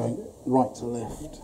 going right to left.